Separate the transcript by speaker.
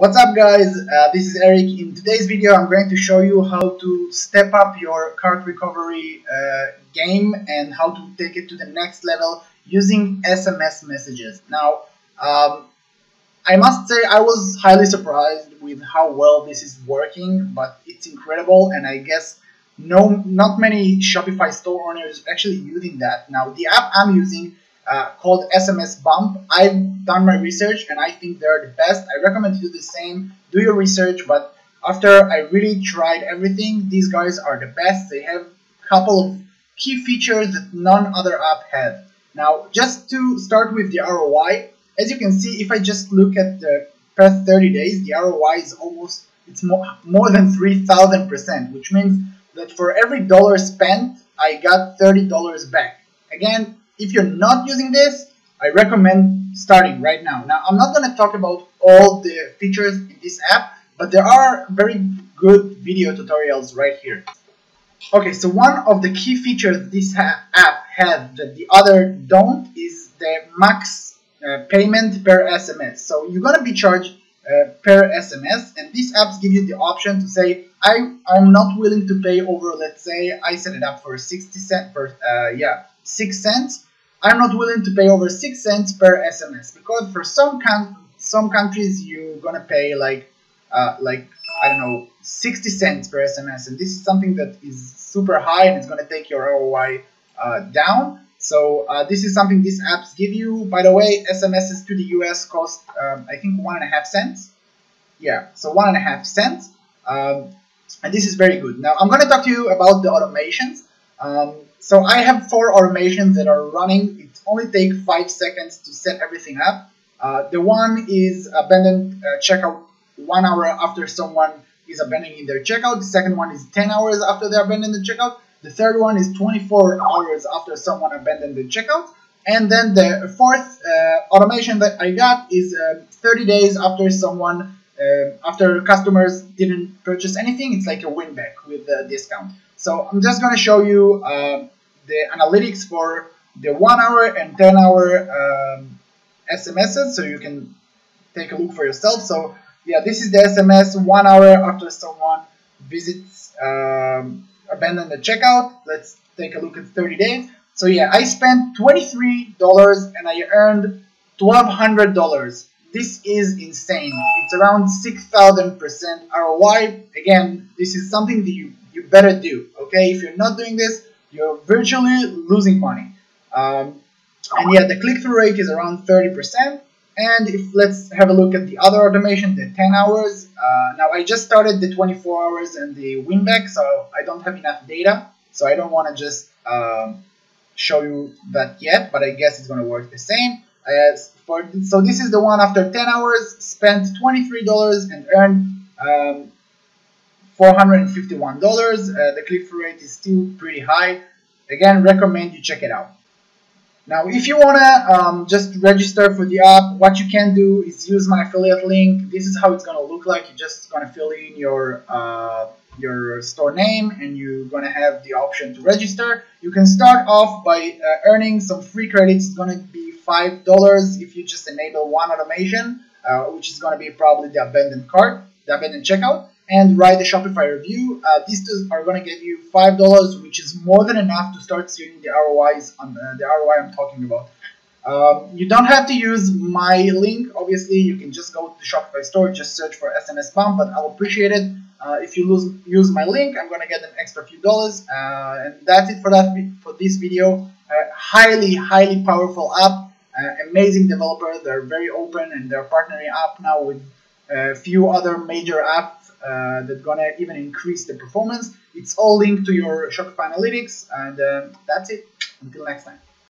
Speaker 1: What's up guys, uh, this is Eric. In today's video I'm going to show you how to step up your cart recovery uh, game and how to take it to the next level using SMS messages. Now, um, I must say I was highly surprised with how well this is working, but it's incredible and I guess no, not many Shopify store owners are actually using that. Now, the app I'm using uh, called SMS Bump. I've done my research and I think they're the best. I recommend you do the same. Do your research, but after I really tried everything, these guys are the best. They have a couple of key features that none other app have. Now, just to start with the ROI, as you can see, if I just look at the past 30 days, the ROI is almost it's more, more than 3,000%, which means that for every dollar spent, I got $30 back. Again, if you're not using this, I recommend starting right now. Now, I'm not going to talk about all the features in this app, but there are very good video tutorials right here. Okay, so one of the key features this app has that the other don't is the max uh, payment per SMS. So you're going to be charged uh, per SMS, and these apps give you the option to say, I, I'm not willing to pay over, let's say, I set it up for 60 cents, per, uh, yeah, 6 cents, I'm not willing to pay over 6 cents per SMS because for some some countries you're gonna pay like uh, like I don't know 60 cents per SMS and this is something that is super high and it's gonna take your ROI uh, down. So uh, this is something these apps give you. By the way SMSs to the US cost um, I think one and a half cents. Yeah so one and a half cents. Um, and this is very good. Now I'm gonna talk to you about the automations. Um, so I have four automations that are running. It only takes five seconds to set everything up. Uh, the one is abandoned uh, checkout one hour after someone is abandoning their checkout. The second one is 10 hours after they abandon the checkout. The third one is 24 hours after someone abandoned the checkout. And then the fourth uh, automation that I got is uh, 30 days after someone, uh, after customers didn't purchase anything. It's like a win back with a discount. So I'm just going to show you uh, the analytics for the 1 hour and 10 hour um, SMSs so you can take a look for yourself. So yeah, this is the SMS 1 hour after someone visits um, the checkout. Let's take a look at 30 days. So yeah, I spent $23 and I earned $1,200. This is insane. It's around 6,000% ROI. Again, this is something that you you better do. Okay, if you're not doing this, you're virtually losing money. Um, and yeah, the click-through rate is around 30%. And if let's have a look at the other automation, the 10 hours. Uh, now I just started the 24 hours and the winback, so I don't have enough data. So I don't want to just um, show you that yet, but I guess it's going to work the same. For so this is the one after 10 hours, spent $23 and earned um, $451. Uh, the click-through rate is still pretty high. Again, recommend you check it out. Now, if you want to um, just register for the app, what you can do is use my affiliate link. This is how it's going to look like. You're just going to fill in your uh, your store name and you're going to have the option to register. You can start off by uh, earning some free credits. It's going to be $5 if you just enable one automation, uh, which is going to be probably the abandoned cart, the abandoned checkout and write a Shopify review. Uh, these two are going to get you five dollars, which is more than enough to start seeing the ROIs on the, the ROI I'm talking about. Um, you don't have to use my link. Obviously, you can just go to the Shopify store, just search for SMS Bump. But I'll appreciate it uh, if you lose, use my link. I'm going to get an extra few dollars, uh, and that's it for that for this video. Uh, highly, highly powerful app. Uh, amazing developer. They're very open and they're partnering up now with a few other major apps uh, that's gonna even increase the performance. It's all linked to your Shopify Analytics, and uh, that's it. Until next time.